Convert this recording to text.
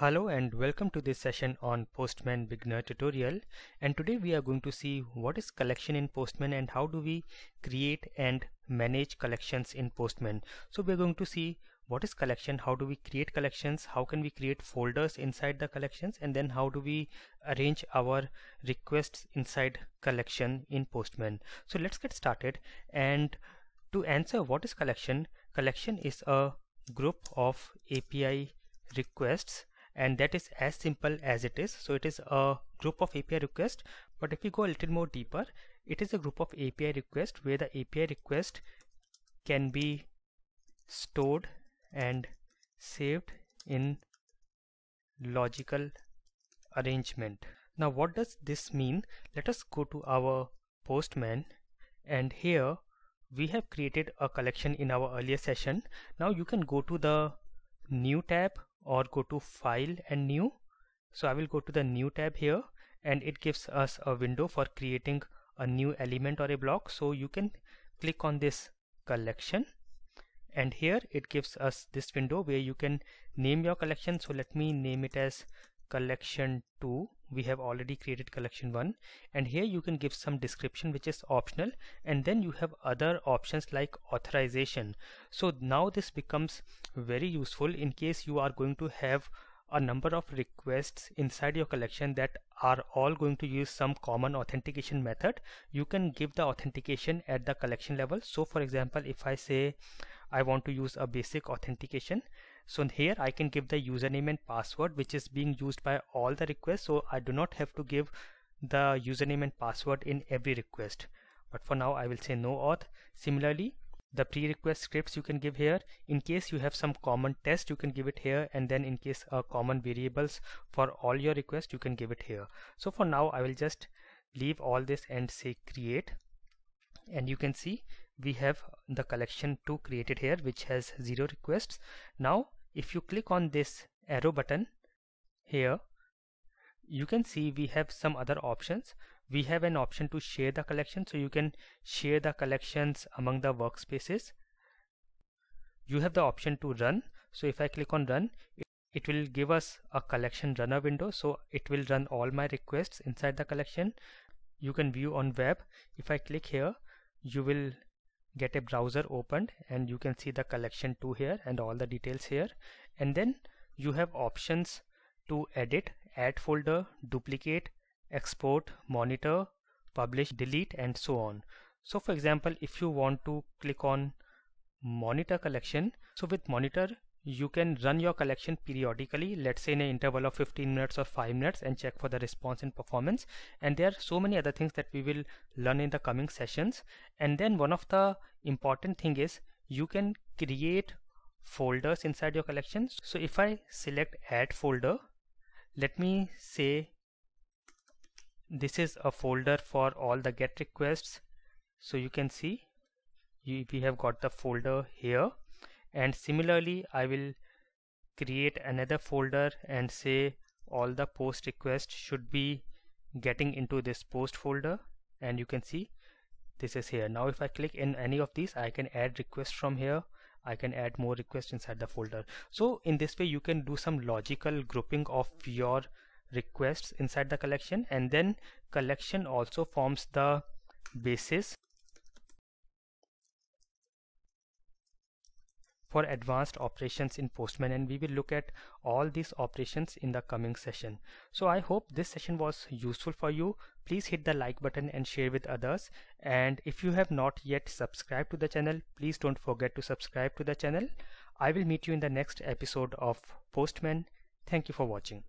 Hello and welcome to this session on Postman beginner tutorial and today we are going to see what is collection in Postman and how do we create and manage collections in Postman. So we're going to see what is collection, how do we create collections, how can we create folders inside the collections and then how do we arrange our requests inside collection in Postman. So let's get started and to answer what is collection, collection is a group of API requests and that is as simple as it is. So it is a group of API request but if we go a little more deeper it is a group of API request where the API request can be stored and saved in logical arrangement. Now what does this mean? Let us go to our postman and here we have created a collection in our earlier session. Now you can go to the new tab or go to file and new. So I will go to the new tab here and it gives us a window for creating a new element or a block. So you can click on this collection and here it gives us this window where you can name your collection. So let me name it as collection 2 we have already created collection 1 and here you can give some description which is optional. And then you have other options like authorization. So now this becomes very useful in case you are going to have a number of requests inside your collection that are all going to use some common authentication method. You can give the authentication at the collection level. So for example if I say I want to use a basic authentication so here I can give the username and password which is being used by all the requests. So I do not have to give the username and password in every request. But for now I will say no auth. Similarly the pre-request scripts you can give here. In case you have some common test you can give it here. And then in case uh, common variables for all your requests you can give it here. So for now I will just leave all this and say create. And you can see we have the collection 2 created here which has zero requests. Now if you click on this arrow button here you can see we have some other options. We have an option to share the collection so you can share the collections among the workspaces. You have the option to run. So if I click on run it, will give us a collection runner window. So it will run all my requests inside the collection. You can view on web. If I click here you will get a browser opened and you can see the collection 2 here and all the details here. And then you have options to edit add folder duplicate export monitor publish delete and so on. So for example if you want to click on monitor collection so with monitor you can run your collection periodically. Let's say in an interval of 15 minutes or 5 minutes and check for the response and performance. And there are so many other things that we will learn in the coming sessions. And then one of the important thing is you can create folders inside your collection. So if I select add folder let me say this is a folder for all the get requests. So you can see we have got the folder here and similarly I will create another folder and say all the post requests should be getting into this post folder. And you can see this is here. Now if I click in any of these I can add requests from here. I can add more requests inside the folder. So in this way you can do some logical grouping of your requests inside the collection. And then collection also forms the basis for advanced operations in Postman and we will look at all these operations in the coming session. So I hope this session was useful for you. Please hit the like button and share with others and if you have not yet subscribed to the channel please don't forget to subscribe to the channel. I will meet you in the next episode of Postman. Thank you for watching.